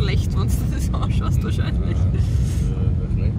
schlecht, wenn du das anschaust wahrscheinlich. Äh, äh, ja, ja,